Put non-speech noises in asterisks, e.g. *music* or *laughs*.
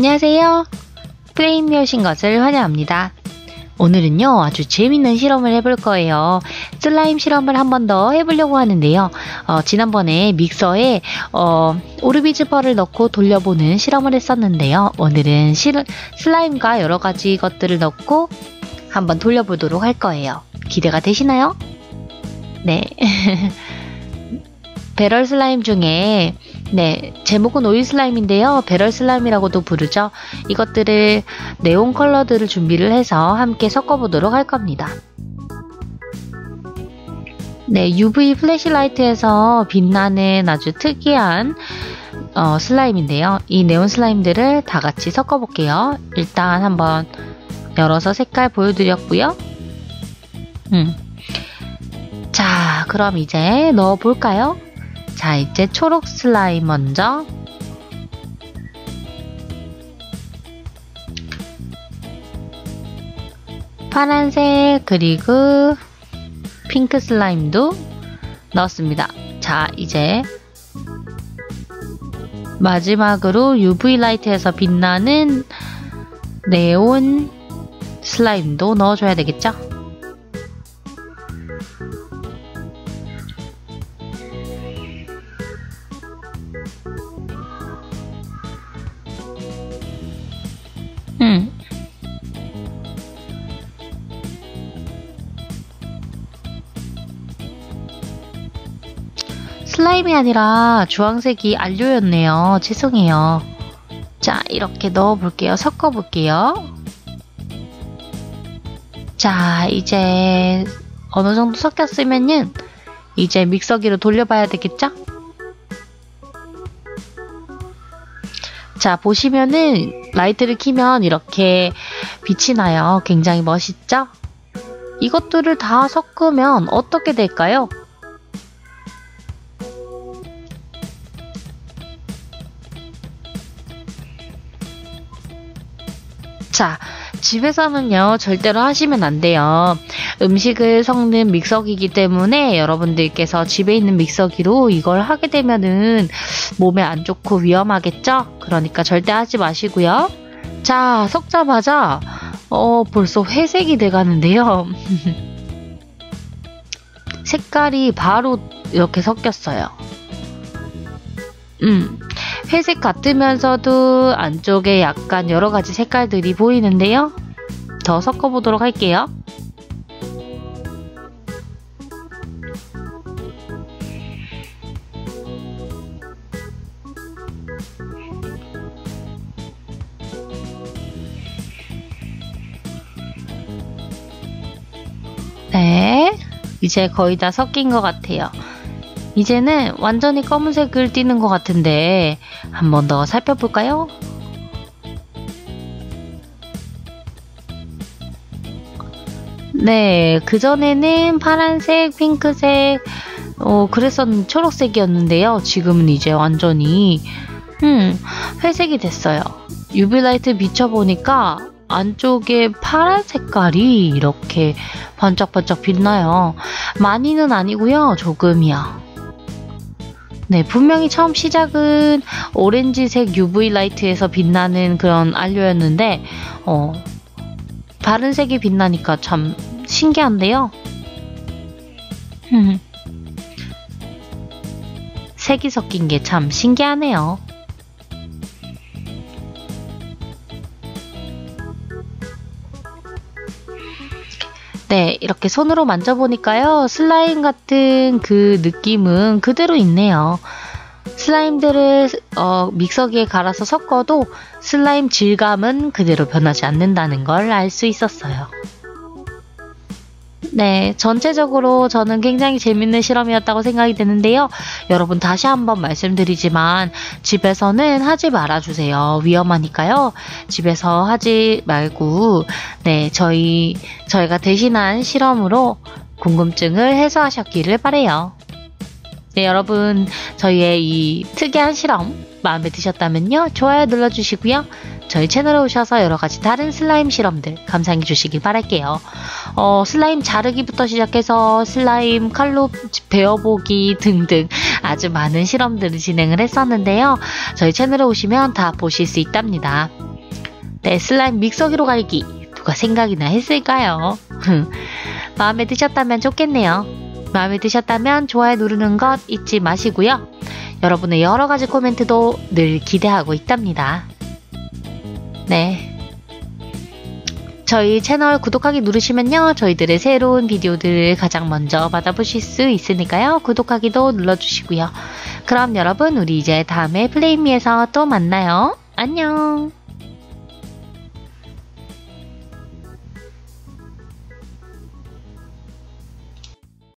안녕하세요. 프레임이 오신 것을 환영합니다. 오늘은요, 아주 재밌는 실험을 해볼 거예요. 슬라임 실험을 한 번 더 해보려고 하는데요. 어, 지난번에 믹서에 어, 오르비즈펄을 넣고 돌려보는 실험을 했었는데요. 오늘은 실, 슬라임과 여러 가지 것들을 넣고 한번 돌려보도록 할 거예요. 기대가 되시나요? 네. *laughs* 배럴 슬라임 중에 네, 제목은 오일 슬라임인데요. 배럴 슬라임이라고도 부르죠. 이것들을 네온 컬러들을 준비를 해서 함께 섞어보도록 할 겁니다. 네, UV flashlight에서 빛나는 아주 특이한 어, 슬라임인데요. 이 네온 슬라임들을 다 같이 섞어볼게요. 일단 한번 열어서 색깔 보여드렸고요. 음. 자, 그럼 이제 넣어볼까요? 자, 이제 초록 슬라임 먼저. 파란색 그리고 핑크 슬라임도 넣었습니다. 자, 이제 마지막으로 UV 라이트에서 빛나는 네온 슬라임도 넣어줘야 되겠죠? 슬라임이 아니라 주황색이 안료였네요. 죄송해요. 자, 이렇게 넣어볼게요. 섞어볼게요. 자, 이제 어느 정도 섞였으면은 이제 믹서기로 돌려봐야 되겠죠? 자, 보시면은 라이트를 키면 이렇게 빛이 나요. 굉장히 멋있죠? 이것들을 다 섞으면 어떻게 될까요? 자, 집에서는요, 절대로 하시면 안 돼요. 음식을 섞는 믹서기이기 때문에 여러분들께서 집에 있는 믹서기로 이걸 하게 되면은 몸에 안 좋고 위험하겠죠? 그러니까 절대 하지 마시고요. 자, 섞자마자, 어, 벌써 회색이 돼 가는데요. *laughs* 색깔이 바로 이렇게 섞였어요. 음, 회색 같으면서도 안쪽에 약간 여러 가지 색깔들이 보이는데요. 더 섞어보도록 할게요. 네, 이제 거의 다 섞인 것 같아요. 이제는 완전히 검은색을 띠는 것 같은데 한 번 더 살펴볼까요? 네, 그전에는 파란색, 핑크색, 어, 그랬었는 초록색이었는데요. 지금은 이제 완전히, 음, 회색이 됐어요. UV라이트 비춰보니까 안쪽에 파란 색깔이 이렇게 번쩍번쩍 빛나요. 많이는 아니고요. 조금이요. 네, 분명히 처음 시작은 오렌지색 UV 라이트에서 빛나는 그런 안료였는데, 어, 다른 색이 빛나니까 참 신기한데요. 색이 섞인 게 참 신기하네요. 네, 이렇게 손으로 만져보니까요. 슬라임 같은 그 느낌은 그대로 있네요. 슬라임들을 어, 믹서기에 갈아서 섞어도 슬라임 질감은 그대로 변하지 않는다는 걸 알 수 있었어요. 네, 전체적으로 저는 굉장히 재밌는 실험이었다고 생각이 드는데요. 여러분 다시 한번 말씀드리지만 집에서는 하지 말아주세요. 위험하니까요. 집에서 하지 말고 네, 저희 저희가 대신한 실험으로 궁금증을 해소하셨기를 바래요. 네, 여러분 저희의 이 특이한 실험 마음에 드셨다면요. 좋아요 눌러주시고요. 저희 채널에 오셔서 여러 가지 다른 슬라임 실험들 감상해 주시길 바랄게요. 어, 슬라임 자르기부터 시작해서 슬라임 칼로 베어보기 등등 아주 많은 실험들을 진행을 했었는데요. 저희 채널에 오시면 다 보실 수 있답니다. 네, 슬라임 믹서기로 갈기. 누가 생각이나 했을까요? *laughs* 마음에 드셨다면 좋겠네요. 마음에 드셨다면 좋아요 누르는 것 잊지 마시고요. 여러분의 여러 가지 코멘트도 늘 기대하고 있답니다. 네. 저희 채널 구독하기 누르시면요. 저희들의 새로운 비디오들을 가장 먼저 받아보실 수 있으니까요. 구독하기도 눌러주시고요. 그럼 여러분, 우리 이제 다음에 플레이미에서 또 만나요. 안녕!